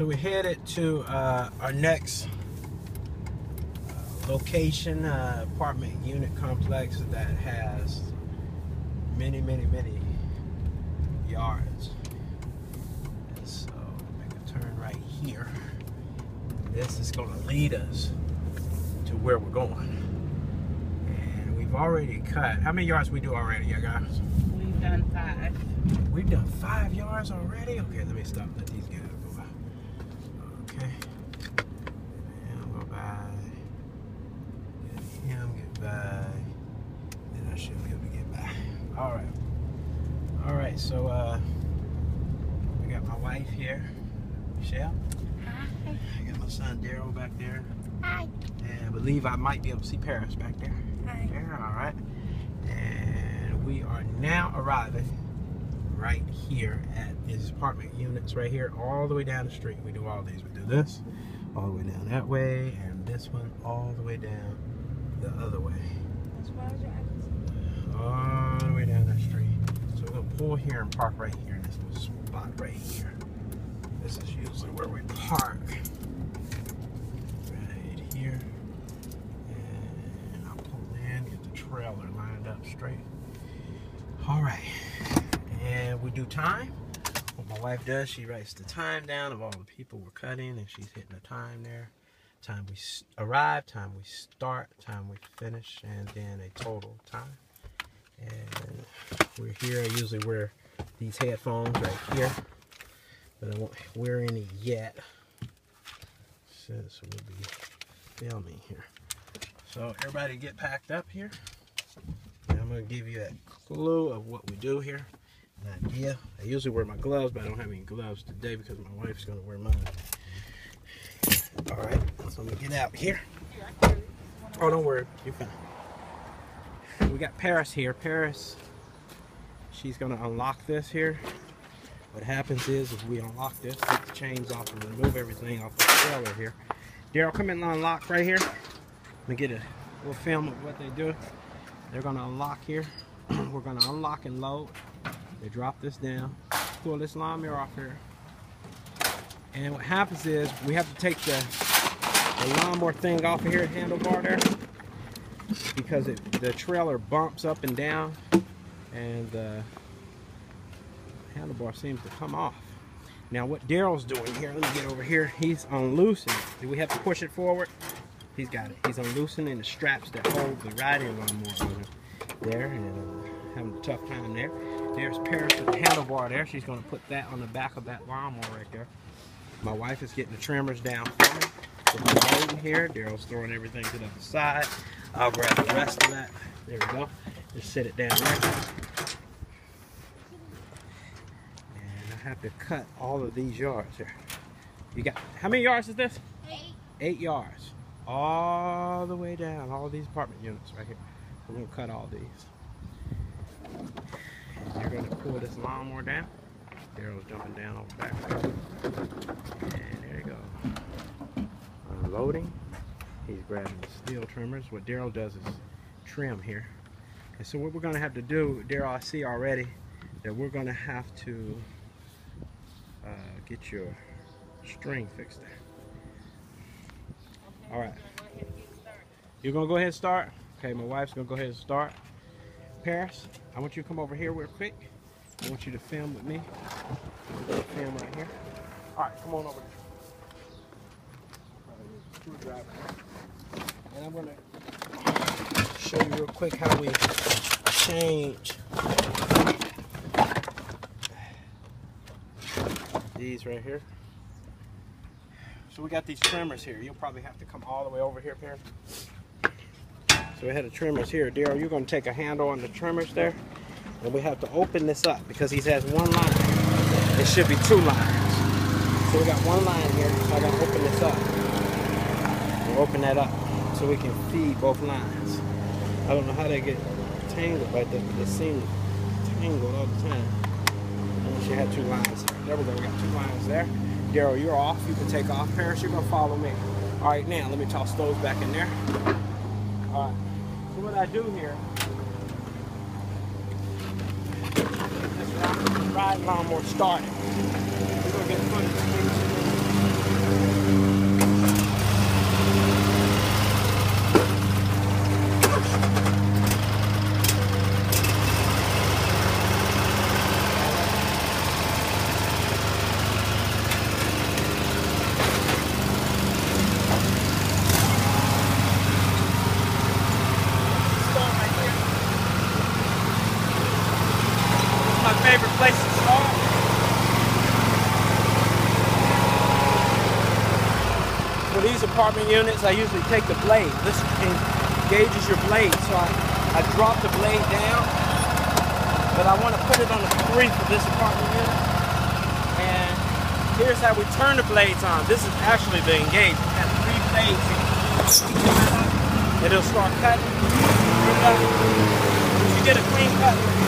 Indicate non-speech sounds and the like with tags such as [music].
So we're headed to uh, our next uh, location, uh, apartment unit complex that has many, many, many yards. And so make a turn right here. This is going to lead us to where we're going. And we've already cut. How many yards we do already, yeah, guys? We've done five. We've done five yards already? Okay, let me stop. Let these guys. Okay. And go by. Get him, get by. Then I should be able to get by. Alright. Alright, so uh we got my wife here. Michelle. Hi. I got my son Daryl back there. Hi. And I believe I might be able to see Paris back there. Hi. There, alright. And we are now arriving right here at these apartment units right here, all the way down the street. We do all these. We do this all the way down that way, and this one all the way down the other way. All the way down that street. So we're gonna pull here and park right here in this little spot right here. This is usually where we park. Right here. And I'll pull in, get the trailer lined up straight. All right. We do time. What my wife does, she writes the time down of all the people we're cutting, and she's hitting the time there. Time we arrive, time we start, time we finish, and then a total time. And we're here. I usually wear these headphones right here, but I won't wear any yet since we'll be filming here. So everybody get packed up here. And I'm gonna give you a clue of what we do here. An idea. I usually wear my gloves, but I don't have any gloves today because my wife's gonna wear mine. All right, so gonna get out here. Oh, don't worry, you're fine. We got Paris here. Paris, she's gonna unlock this here. What happens is, is we unlock this, take the chains off, and remove everything off the trailer here. Daryl, come in and unlock right here. Let me get a little film of what they do. They're gonna unlock here. [clears throat] We're gonna unlock and load. They drop this down, pull this lawnmower off here. And what happens is we have to take the, the lawnmower thing off of here, handlebar there, because it, the trailer bumps up and down, and the handlebar seems to come off. Now what Daryl's doing here, let me get over here, he's unloosening. Do we have to push it forward? He's got it. He's unloosening the straps that hold the riding lawnmower. There, and having a tough time there. There's Paris with the handlebar there. She's going to put that on the back of that lawnmower right there. My wife is getting the trimmers down for me. With the loading here. Daryl's throwing everything to the other side. I'll grab the rest of that. There we go. Just set it down there. And I have to cut all of these yards here. You got, how many yards is this? Eight. Eight yards. All the way down, all these apartment units right here. We're gonna cut all these. You're gonna pull this lawnmower down. Daryl's jumping down off the back. And there you go. Unloading. He's grabbing the steel trimmers. What Daryl does is trim here. And so what we're gonna have to do, Daryl, I see already that we're gonna have to uh, get your string fixed there. All right. You're gonna go ahead and start? Okay, my wife's gonna go ahead and start. Paris, I want you to come over here real quick. I want you to film with me. Film right here. All right, come on over here. And I'm gonna show you real quick how we change these right here. So we got these trimmers here. You'll probably have to come all the way over here, Paris. So we had the trimmers here. Daryl, you're going to take a handle on the trimmers there. And we have to open this up because he has one line. It should be two lines. So we got one line here. So I got to open this up. We'll open that up so we can feed both lines. I don't know how they get tangled like that, but they seem tangled all the time. And she had two lines. There we go. We got two lines there. Daryl, you're off. You can take off. Paris, you're going to follow me. All right, now let me toss those back in there. All right. So what I do here, I'm ride lawnmower started. good place to start. For these apartment units, I usually take the blade. This engages your blade, so I, I drop the blade down, but I want to put it on the three for this apartment unit. And here's how we turn the blades on. This is actually the engage. It three blades. It'll start cutting. It'll start cutting. You get a clean cut.